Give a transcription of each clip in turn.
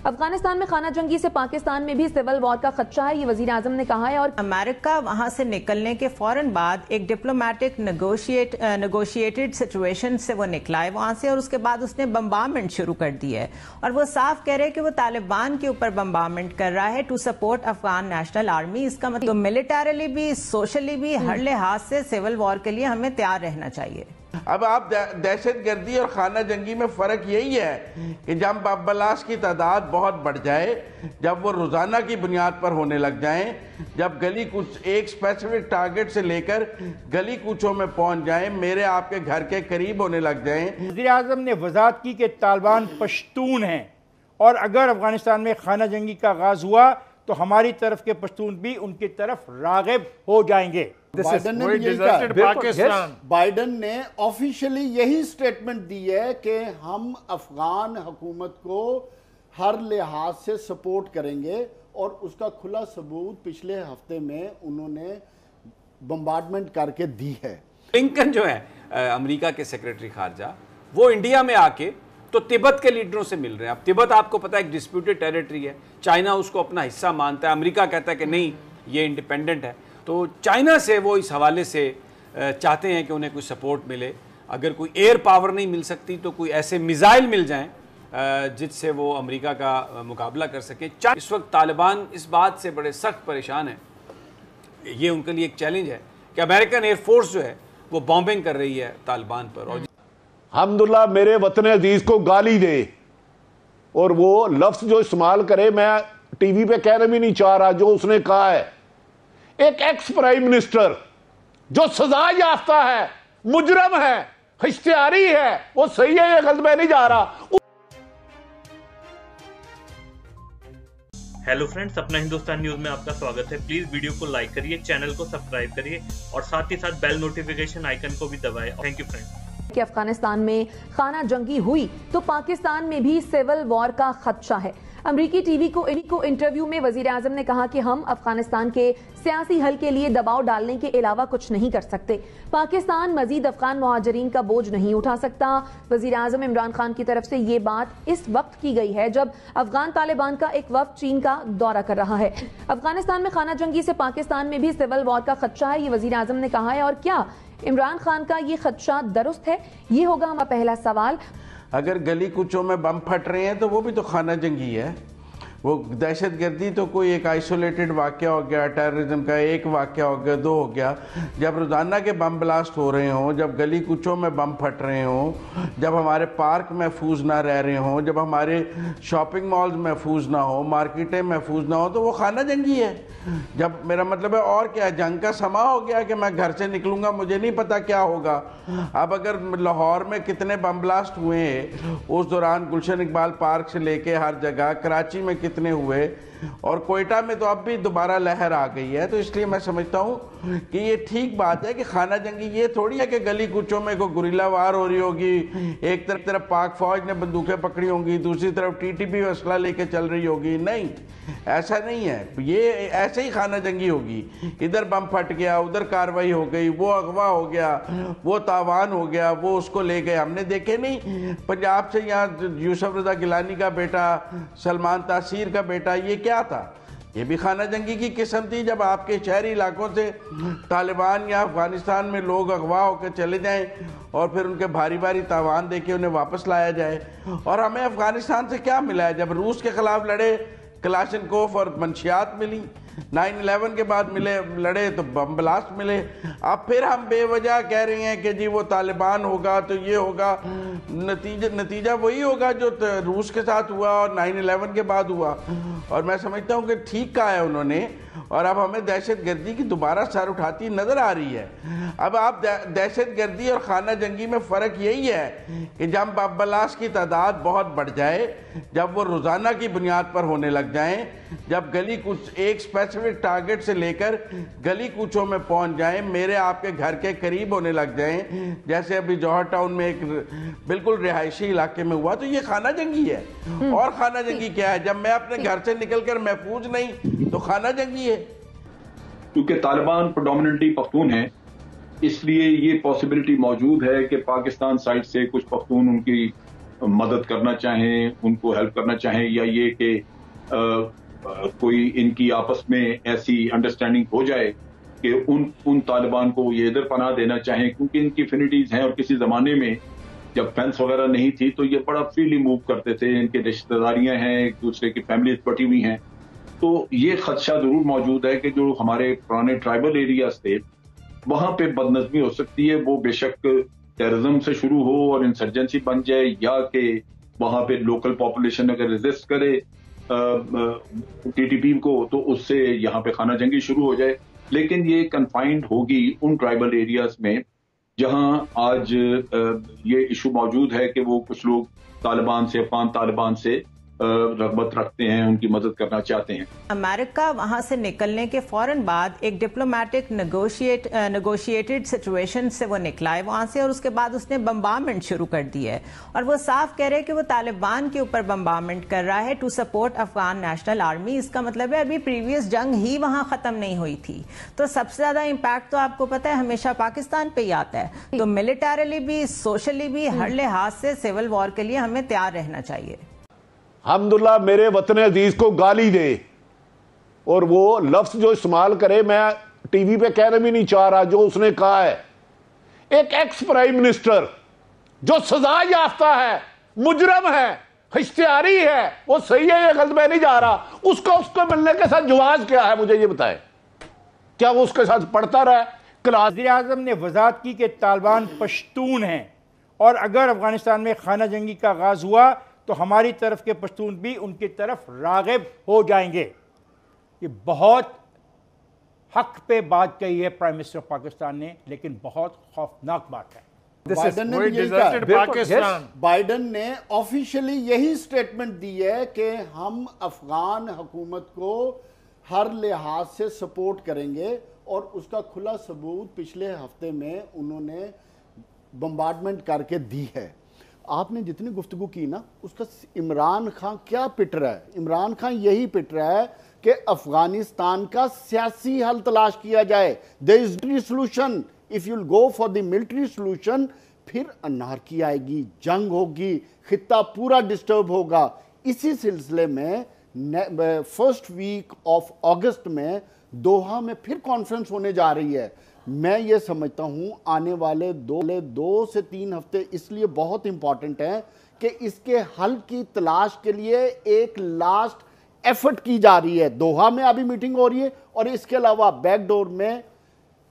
अफ़गानिस्तान में खाना जंगी से पाकिस्तान में भी सिविल वॉर का खदशा है ये वज़ीर आज़म ने कहा है और अमेरिका वहाँ से निकलने के फ़ौरन बाद एक डिप्लोमेटिक नेगोशिएट नेगोशिएटेड सिचुएशन से वो निकला है वहाँ से और उसके बाद उसने बम्बारमेंट शुरू कर दी है। और वो साफ़ कह रहे हैं कि वो तालिबान के ऊपर बम्बारमेंट कर रहा है to support Afghan National Army इसका मतलब मिलिटरली भी सोशली भी हर लिहाज से सिविल वॉर के लिए हमें तैयार रहना चाहिए। अब आप दहशत गर्दी और खाना जंगी में फ़र्क यही है कि जब बलाश की तादाद बहुत बढ़ जाए जब वो रोज़ाना की बुनियाद पर होने लग जाएँ, जब गली कुछ एक स्पेसिफिक टारगेट से लेकर गली कूचों में पहुँच जाएँ, मेरे आपके घर के करीब होने लग जाएँ। वजी अजम ने वजात की कि तालिबान पश्तून हैं और अगर अफ़गानिस्तान में खाना जंगी का आगाज़ हुआ तो हमारी तरफ़ के पश्तून भी उनकी तरफ़ रागब हो जाएँगे बाइडन ने भी यही कहा। बाइडन ने ऑफिशियली यही स्टेटमेंट दी है कि हम अफगान हुकूमत को हर लिहाज से सपोर्ट करेंगे और उसका खुला सबूत पिछले हफ़्ते में उन्होंने बम्बार्डमेंट करके दी है। लिंकन जो है अमेरिका के सेक्रेटरी खारजा वो इंडिया में आके तो तिब्बत के लीडरों से मिल रहे हैं। अब तिब्बत आपको पता है एक डिस्प्यूटेड टेरिटरी है। चाइना उसको अपना हिस्सा मानता है। अमेरिका कहता है कि नहीं ये इंडिपेंडेंट है। तो चाइना से वो इस हवाले से चाहते हैं कि उन्हें कोई सपोर्ट मिले। अगर कोई एयर पावर नहीं मिल सकती तो कोई ऐसे मिज़ाइल मिल जाएँ जिससे वो अमेरिका का मुकाबला कर सकें। इस वक्त तालिबान इस बात से बड़े सख्त परेशान हैं। ये उनके लिए एक चैलेंज है कि अमेरिकन एयरफोर्स जो है, वो बॉम्बिंग कर रही है तालिबान पर। और हमदुल्ला मेरे वतन अज़ीज़ को गाली दे। और वो लफ्ज जो इस्तेमाल करे, मैं टीवी पे कहना भी नहीं चाह रहा, जो उसने कहा है। एक एक्स प्राइम मिनिस्टर जो सजा याफ्ता है मुजरम है हिश्तियारी है वो सही है या गलत? मैं नहीं जा रहा। हेलो फ्रेंड्स अपना हिंदुस्तान न्यूज़ में आपका स्वागत है। प्लीज़ वीडियो को लाइक करिए चैनल को सब्सक्राइब करिए और साथ ही साथ बेल नोटिफिकेशन आइकन को भी दबाएँ। थैंक यू फ्रेंड्स कि अफ़गानिस्तान में खाना जंगी हुई तो पाकिस्तान में भी सिविल वॉर का खदशा है। अमरीकी टीवी को को इंटरव्यू में वज़ीर आज़म ने कहा कि हम अफ़गानिस्तान के सियासी हल के लिए दबाव डालने के अलावा कुछ नहीं कर सकते। पाकिस्तान मजीद अफगान महाजरीन का बोझ नहीं उठा सकता। वज़ीर आज़म इमरान खान की तरफ़ से ये बात इस वक्त की गई है, जब अफगान तालिबान का एक वक्त चीन का दौरा कर रहा है। अफ़गानिस्तान में खाना जंगी से पाकिस्तान में भी सिविल वॉर का खदशा है, ये वज़ीर आज़म ने कहा है। और क्या, इमरान खान का ये खदशा दुरुस्त है? ये होगा हमारा पहला सवाल। अगर गली कुचों में बम फट रहे हैं तो वो भी तो खाना जंगी है। वो दहशत गर्दी तो कोई एक आइसोलेटेड वाक्य हो गया टेररिज्म का एक वाक्य हो गया, दो हो गया। जब रोज़ाना के बम ब्लास्ट हो रहे हों, जब गली कुचों में बम फट रहे हों, जब हमारे पार्क महफूज ना रह रहे हों, जब हमारे शॉपिंग मॉल्स महफूज ना हो मार्केटें महफूज ना हो तो वो खाना जंगी है। जब मेरा मतलब है और क्या जंग का समा हो गया कि मैं घर से निकलूँगा, मुझे नहीं पता क्या होगा। अब अगर लाहौर में कितने बम ब्लास्ट हुए उस दौरान गुलशन इकबाल पार्क से लेके हर जगह, कराची में कितने हुए? और कोयटा में तो अब भी दोबारा लहर आ गई है तो इसलिए मैं समझता हूँ कि ये ठीक बात है कि खाना जंगी ये थोड़ी है कि गली कुचों में गुरीला वार हो रही होगी, एक तरफ़ तरफ़ पाक फौज ने बंदूकें पकड़ी होंगी, दूसरी तरफ़ टीटीपी असला लेके चल रही होगी। नहीं, ऐसा नहीं है। ये ऐसे ही खाना जंगी होगी। इधर बम फट गया, उधर कार्रवाई हो गई, वो अगवा हो गया, वो तावान हो गया, वो उसको ले गए। हमने देखे नहीं, पंजाब से यहाँ यूसफ रजा गिलानी का बेटा, सलमान तासीर का बेटा, ये क्या था। ये भी खाना जंगी की किस्म थी, जब आपके शहरी इलाकों से तालिबान या अफ़गानिस्तान में लोग अगवा होकर चले जाएँ और फिर उनके भारी भारी तावान दे के उन्हें वापस लाया जाए। और हमें अफ़गानिस्तान से क्या मिला है? जब रूस के खिलाफ लड़े कोफ और मंशियात मिली 9/11 के बाद मिले, लड़े तो बम ब्लास्ट मिले। अब फिर हम बेवजह कह रहे हैं कि जी वो तालिबान होगा तो ये होगा। नतीजा नतीजा वही होगा जो रूस के साथ हुआ और 9/11 के बाद हुआ। और मैं समझता हूँ कि ठीक कहा है उन्होंने। और अब हमें दहशत गर्दी की दोबारा सर उठाती नज़र आ रही है। अब आप दहशत गर्दी और खाना जंगी में फ़र्क यही है कि जब बलाश की तादाद बहुत बढ़ जाए, जब वो रोज़ाना की बुनियाद पर होने लग जाएँ, जब गली कुछ एक स्पेसिफिक टारगेट से लेकर गली कुचों में पहुँच जाएँ मेरे आपके घर के करीब होने लग जाएँ। जैसे अभी जौहर टाउन में एक बिल्कुल रिहायशी इलाके में हुआ तो ये खाना जंगी है। हम्म। और खाना जंगी क्या है? जब मैं अपने घर से निकलकर महफूज नहीं तो खाना जंगी है। क्योंकि तालिबान प्रोडोमिनेटली पख्तून है इसलिए ये पॉसिबिलिटी मौजूद है कि पाकिस्तान साइड से कुछ पख्तून उनकी मदद करना चाहें उनको हेल्प करना चाहें या ये कि कोई इनकी आपस में ऐसी अंडरस्टैंडिंग हो जाए कि उन उन तालिबान को ये इधर पनाह देना चाहें, क्योंकि इनकी फिनिटीज हैं और किसी जमाने में जब फेंस वगैरह नहीं थी तो ये बड़ा फ्रीली मूव करते थे। इनके रिश्तेदारियाँ हैं, एक दूसरे की फैमिलीज़ बटी हुई हैं। तो ये खदशा ज़रूर मौजूद है कि जो हमारे पुराने ट्राइबल एरियाज़ थे, वहाँ पे बदनजमी हो सकती है। वो बेशक टेररिज्म से शुरू हो और इंसर्जेंसी बन जाए, या कि वहाँ पे लोकल पॉपुलेशन अगर रेजिस्ट करे टीटीपी को तो उससे यहाँ पे खाना जंगी शुरू हो जाए। लेकिन ये कन्फाइंड होगी उन ट्राइबल एरियाज़ में, जहाँ आज ये इशू मौजूद है कि वो कुछ लोग तालिबान से, अफगान तालिबान से रगबत रखते हैं, उनकी मदद करना चाहते हैं। अमेरिका वहाँ से निकलने के फ़ौरन बाद एक डिप्लोमेटिक नेगोशिएट नेगोशिएटेड सिचुएशन से वो निकला है वहाँ से और उसके बाद उसने बम्बामेंट शुरू कर दी है। और वो साफ़ कह रहे हैं कि वो तालिबान के ऊपर बम्बामेंट कर रहा है to support Afghan National Army इसका मतलब है अभी प्रीवियस जंग ही वहाँ खत्म नहीं हुई थी। तो सबसे ज़्यादा इम्पैक्ट तो आपको पता है, हमेशा पाकिस्तान पे ही आता है। तो मिलिटरली भी सोशली भी, हर लिहाज से सिविल वॉर के लिए हमें तैयार रहना चाहिए। हमदुल्ला मेरे वतन अज़ीज़ को गाली दे। और वो लफ्ज जो इस्तेमाल करे, मैं टीवी पे कहना भी नहीं चाह रहा, जो उसने कहा है। एक एक्स प्राइम मिनिस्टर जो सजा याफ्ता है, मुजरम है इश्तियारी है, वो सही है या गलत, मैं नहीं जा रहा। उसका उसको मिलने के साथ जवाब क्या है, मुझे ये बताए। क्या वो उसके साथ पढ़ता रहा क्लास आज़म ने वजात की कि तालिबान पश्तून हैं। और अगर अफ़गानिस्तान में खाना जंगी का आगाज़ हुआ तो हमारी तरफ़ के पश्तून भी उनकी तरफ़ रागब हो जाएँगे। ये बहुत हक पे बात कही है प्राइम मिनिस्टर ऑफ़ पाकिस्तान ने लेकिन बहुत खौफनाक बात है। बाइडन ने बाइडन ने ऑफिशियली यही स्टेटमेंट दी है कि हम अफगान हुकूमत को हर लिहाज से सपोर्ट करेंगे और उसका खुला सबूत पिछले हफ़्ते में उन्होंने बम्बार्डमेंट करके दी है। आपने जितनी गुफ्तु की ना, उसका इमरान खान क्या पिट रहा है? इमरान खान यही पिट रहा है कि अफ़गानिस्तान का सियासी हल तलाश किया जाए। The is solution if you'll go for the military solution फिर अनारकी आएगी, जंग होगी खिता पूरा डिस्टर्ब होगा। इसी सिलसिले में फ़र्स्ट वीक ऑफ़ अगस्त में दोहा में फिर कॉन्फ्रेंस होने जा रही है। मैं ये समझता हूँ, आने वाले दो दो से तीन हफ़्ते इसलिए बहुत इंपॉर्टेंट हैं कि इसके हल की तलाश के लिए एक लास्ट एफर्ट की जा रही है। दोहा में अभी मीटिंग हो रही है और इसके अलावा बैकडोर में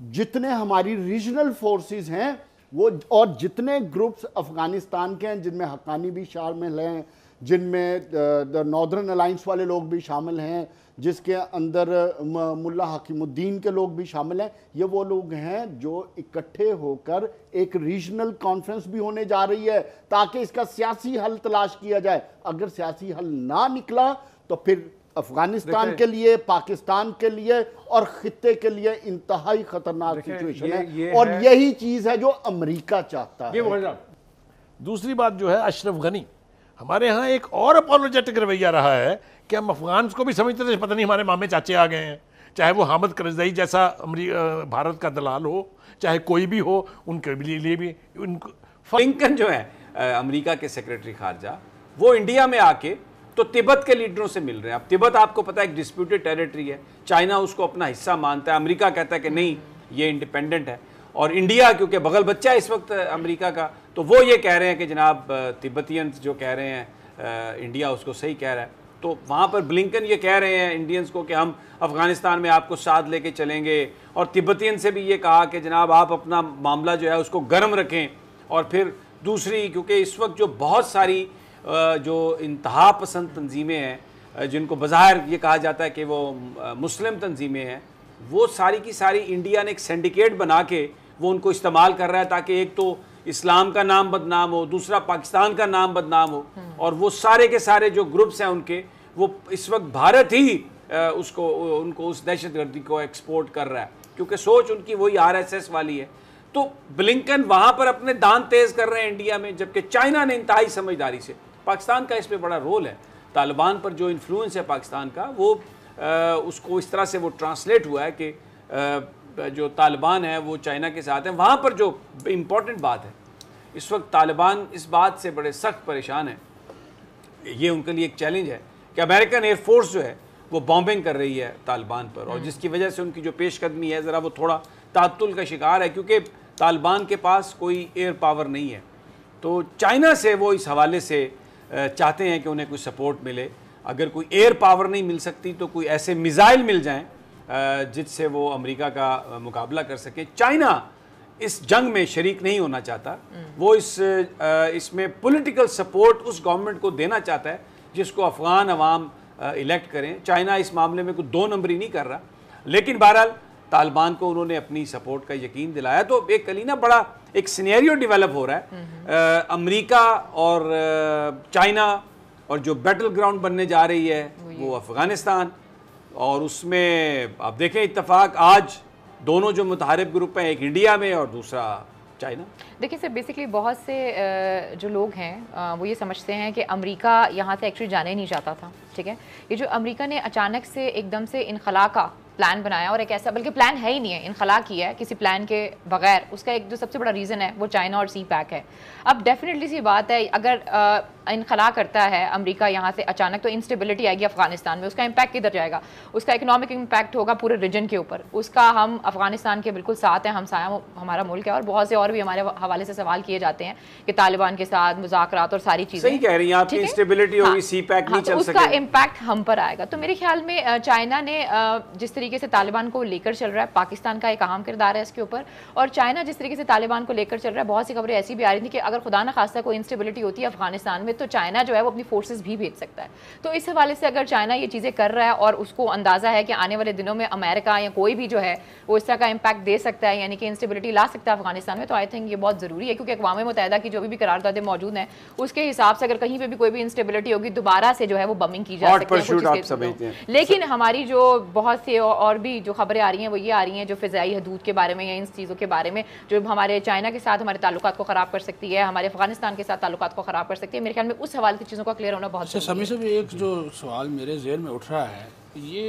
जितने हमारी रीजनल फोर्सेस हैं, वो और जितने ग्रुप्स अफ़गानिस्तान के हैं, जिनमें हकानी भी शामिल हैं जिनमें द नॉर्दर्न अलाइंस वाले लोग भी शामिल हैं जिसके अंदर मुल्ला हकीमुद्दीन के लोग भी शामिल हैं ये वो लोग हैं जो इकट्ठे होकर एक रीजनल कॉन्फ्रेंस भी होने जा रही है ताकि इसका सियासी हल तलाश किया जाए। अगर सियासी हल ना निकला तो फिर अफ़गानिस्तान के लिए पाकिस्तान के लिए और खत्े के लिए इंतहाई खतरनाक सिचुएशन है। ये और यही चीज़ है जो अमरीका चाहता है। दूसरी बात जो है अशरफ गनी। हमारे यहाँ एक और अपोलोजेटिक रवैया रहा है कि हम अफगान को भी समझते थे पता नहीं हमारे मामे चाचे आ गए हैं। चाहे वो हामद करजई जैसा भारत का दलाल हो, चाहे कोई भी हो, उनके लिए भी, उनको लिंकन जो है अमेरिका के सेक्रेटरी खारजा, वो इंडिया में आके तो तिब्बत के लीडरों से मिल रहे हैं। अब तिब्बत आपको पता है एक डिस्प्यूटेड टेरिटरी है। चाइना उसको अपना हिस्सा मानता है। अमेरिका कहता है कि नहीं, ये इंडिपेंडेंट है। और इंडिया, क्योंकि बगल बच्चा इस वक्त अमेरिका का तो वो ये कह रहे हैं कि जनाब तिब्बतियंस जो कह रहे हैं इंडिया उसको सही कह रहा है। तो वहाँ पर ब्लिंकन ये कह रहे हैं इंडियंस को कि हम अफ़गानिस्तान में आपको साथ लेके चलेंगे। और तिब्बतियन से भी ये कहा कि जनाब, आप अपना मामला जो है उसको गर्म रखें। और फिर दूसरी, क्योंकि इस वक्त जो बहुत सारी जो इंतहा पसंद तंजीमें हैं जिनको बाज़ाहिर ये कहा जाता है कि वो मुस्लिम तंजीमें हैं, वो सारी की सारी इंडिया ने एक सेंडिकेट बना के वो उनको इस्तेमाल कर रहा है ताकि एक तो इस्लाम का नाम बदनाम हो दूसरा पाकिस्तान का नाम बदनाम हो और वो सारे के सारे जो ग्रुप्स हैं उनके वो इस वक्त भारत ही उसको उनको उस दहशत गर्दी को एक्सपोर्ट कर रहा है क्योंकि सोच उनकी वही आरएसएस वाली है। तो ब्लिंकन वहाँ पर अपने दान तेज कर रहे हैं इंडिया में जबकि चाइना ने इंतहाई समझदारी से पाकिस्तान का इसमें बड़ा रोल है। तालिबान पर जो इन्फ्लुएंस है पाकिस्तान का वो आ, उसको इस तरह से वो ट्रांसलेट हुआ है कि जो तालिबान है वो चाइना के साथ हैं। वहाँ पर जो इम्पोर्टेंट बात है इस वक्त तालिबान इस बात से बड़े सख्त परेशान हैं। ये उनके लिए एक चैलेंज है कि अमेरिकन एयरफोर्स जो है वो बॉम्बिंग कर रही है तालिबान पर। और जिसकी वजह से उनकी जो पेशकदमी है ज़रा वो थोड़ा तातुल का शिकार है क्योंकि तालिबान के पास कोई एयर पावर नहीं है। तो चाइना से वो इस हवाले से चाहते हैं कि उन्हें कोई सपोर्ट मिले। अगर कोई एयर पावर नहीं मिल सकती तो कोई ऐसे मिज़ाइल मिल जाएँ जिससे वो अमेरिका का मुकाबला कर सके। चाइना इस जंग में शरीक नहीं होना चाहता। वो इस इसमें पॉलिटिकल सपोर्ट उस गवर्नमेंट को देना चाहता है जिसको अफगान अवाम इलेक्ट करें। चाइना इस मामले में कोई दो नंबरी नहीं कर रहा। लेकिन बहरहाल तालिबान को उन्होंने अपनी सपोर्ट का यकीन दिलाया। तो एक कलीना बड़ा एक सीनेरियो डेवलप हो रहा है। अमेरिका और चाइना और जो बैटल ग्राउंड बनने जा रही है वो अफ़गानिस्तान। और उसमें आप देखें इतफाक आज दोनों जो मुतहरब ग्रुप हैं, एक इंडिया में और दूसरा चाइना। देखिए सर बेसिकली बहुत से जो लोग हैं वो ये समझते हैं कि अमेरिका यहाँ से एक्चुअली जाने ही नहीं चाहता था, ठीक है? ये जो अमेरिका ने अचानक से एकदम से इनखला का प्लान बनाया, और एक ऐसा, बल्कि प्लान है ही नहीं है, इनखला किया है किसी प्लान के बगैर, उसका एक जो सबसे बड़ा रीज़न है, वो चाइना और सी पैक है। अब डेफिनेटली सी बात है, अगर इनखला करता है अमेरिका यहाँ से अचानक तो इंस्टेबिलिटी आएगी अफ़गानिस्तान में उसका इम्पैक्ट किधर जाएगा? उसका इकोनॉमिक इम्पैक्ट होगा पूरे रीजन के ऊपर। उसका हम अफ़गानिस्तान के बिल्कुल साथ हैं हम साया हमारा मुल्क है और बहुत से और भी हमारे हवाले से सवाल किए जाते हैं कि तालिबान के साथ मुजाकर और सारी चीज़ें कह रही हैं इंस्टेबिलिटी होगी सी पैक नहीं हाँ, चल उसका इम्पैक्ट हम पर आएगा। तो मेरे ख्याल में चाइना ने जिस तरीके से तालिबान को लेकर चल रहा है पाकिस्तान का एक अहम किरदार है इसके ऊपर और चाइना जिस तरीके से तालिबान को लेकर चल रहा है बहुत सी खबरें ऐसी भी आ रही थी कि अगर खुदा न खासा कोई इंस्टेबिलिटी होती है अफ़गानिस्तान में तो चाइना जो है वो अपनी फोर्सेज भी भेज सकता है। तो इस हवाले से अगर चाइना ये चीज़ें कर रहा है और उसको अंदाज़ा है कि आने वाले दिनों में अमेरिका या कोई भी जो है वो इस तरह का इम्पैक्ट दे सकता है यानी कि इंस्टेबिलिटी ला सकता है अफ़गानिस्तान में तो आई थिंक ये बहुत ज़रूरी है क्योंकि अकवा मुतहदा की जो भी करारदादे मौजूद हैं उसके हिसाब से अगर कहीं पर भी कोई भी इंस्टेबिलिटी होगी दोबारा से जो है वो बमिंग की जा सकती है लेकिन हमारी जो बहुत से और भी जो खबरें आ रही हैं वो ये आ रही हैं जो फ़िज़ाई हदूद के बारे में या इन चीज़ों के बारे में जो हमारे चाइना के साथ हमारे ताल्लुक को ख़राब कर सकती है हमारे अफ़गानिस्तान के साथ ताल्लुक को ख़राब कर सकती है। मेरे ख्याल में उस हवाले की चीज़ों का क्लियर होना बहुत अच्छा समी से भी एक जो सवाल मेरे जेल में उठ रहा है ये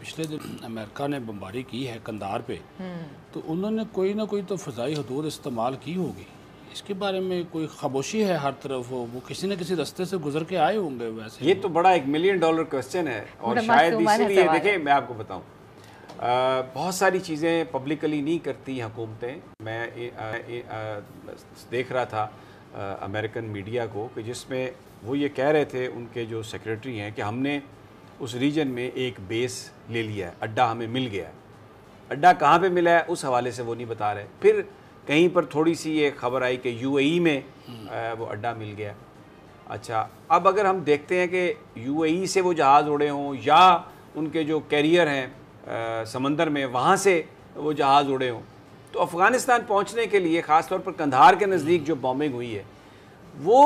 पिछले दिन अमेरिका ने बमबारी की है कंधार पे हम्म। तो उन्होंने कोई ना कोई तो फ़जाई हदूद इस्तेमाल की होगी। इसके बारे में कोई खामोशी है हर तरफ़? हो वो किसी न किसी रास्ते से गुजर के आए होंगे वैसे? ये तो बड़ा एक मिलियन डॉलर क्वेश्चन है और शायद इसीलिए देखें मैं आपको बताऊँ। बहुत सारी चीज़ें पब्लिकली नहीं करती हुकूमतें। मैं ए, आ, ए, आ, देख रहा था अमेरिकन मीडिया को कि जिसमें वो ये कह रहे थे उनके जो सेक्रेटरी हैं कि हमने उस रीजन में एक बेस ले लिया है अड्डा हमें मिल गया है। अड्डा कहाँ पे मिला है उस हवाले से वो नहीं बता रहे। फिर कहीं पर थोड़ी सी ये खबर आई कि यूएई में वो अड्डा मिल गया अच्छा अब अगर हम देखते हैं कि यूएई से वो जहाज़ उड़े हों या उनके जो कैरियर हैं समंदर में वहाँ से वो जहाज़ उड़े हों तो अफ़गानिस्तान पहुँचने के लिए ख़ास तौर पर कंधार के नज़दीक जो बॉम्बिंग हुई है वो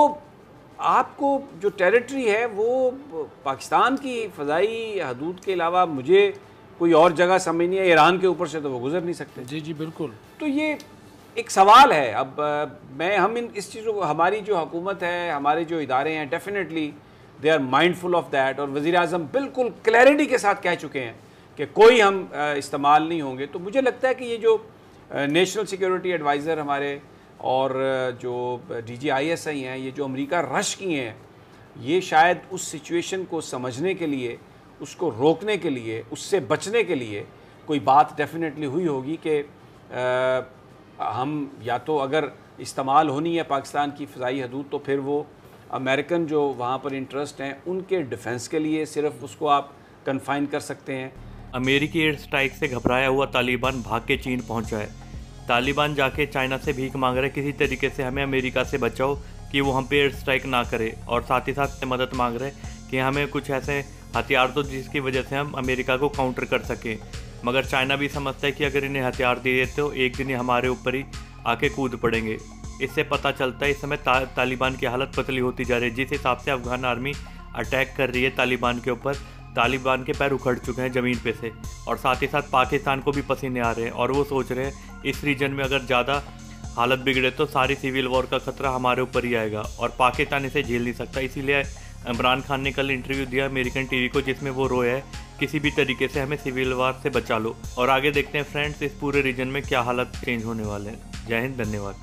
आपको जो टेरिटरी है वो पाकिस्तान की फ़जाई हदूद के अलावा मुझे कोई और जगह समझ नहीं है ईरान के ऊपर से तो वो गुजर नहीं सकते। जी जी बिल्कुल। तो ये एक सवाल है। अब मैं हम इन इस चीज़ों को हमारी जो हुकूमत है हमारे जो इदारे हैं definitely they are mindful of that और वज़ी अजम बिल्कुल क्लैरिटी के साथ कह चुके हैं कि कोई हम इस्तेमाल नहीं होंगे। तो मुझे लगता है कि ये जो नेशनल सिक्योरिटी एडवाइज़र हमारे और जो D G I S I हैं, ये जो अमेरिका रश किए हैं, ये शायद उस सिचुएशन को समझने के लिए, उसको रोकने के लिए, उससे बचने के लिए कोई बात डेफिनेटली हुई होगी कि हम या तो अगर इस्तेमाल होनी है पाकिस्तान की फ़जाई हदूद तो फिर वो अमेरिकन जो वहाँ पर इंटरेस्ट हैं, उनके डिफेंस के लिए सिर्फ़ उसको आप कन्फाइन कर सकते हैं। अमेरिकी एयर स्ट्राइक से घबराया हुआ तालिबान भाग के चीन पहुँचा है। तालिबान जाके चाइना से भीख मांग रहे किसी तरीके से हमें अमेरिका से बचाओ कि वो हम पे एयर स्ट्राइक ना करे। और साथ ही साथ मदद मांग रहे कि हमें कुछ ऐसे हथियार दो जिसकी वजह से हम अमेरिका को काउंटर कर सकें। मगर चाइना भी समझता है कि अगर इन्हें हथियार दिए तो एक दिन हमारे ऊपर ही आके कूद पड़ेंगे। इससे पता चलता है इस समय ता, तालिबान की हालत पतली होती जा रही है। जिस हिसाब से अफगान आर्मी अटैक कर रही है तालिबान के ऊपर तालिबान के पैर उखड़ चुके हैं ज़मीन पे से और साथ ही साथ पाकिस्तान को भी पसीने आ रहे हैं और वो सोच रहे हैं, इस रीजन में अगर ज़्यादा हालत बिगड़े तो सारी सिविल वॉर का खतरा हमारे ऊपर ही आएगा और पाकिस्तान इसे झेल नहीं सकता। इसीलिए इमरान खान ने कल इंटरव्यू दिया अमेरिकन टीवी को, जिसमें वो रोया है, किसी भी तरीके से हमें सिविल वार से बचा लो। और आगे देखते हैं फ्रेंड्स इस पूरे रीजन में क्या हालत चेंज होने वाले हैं। जय हिंद, धन्यवाद।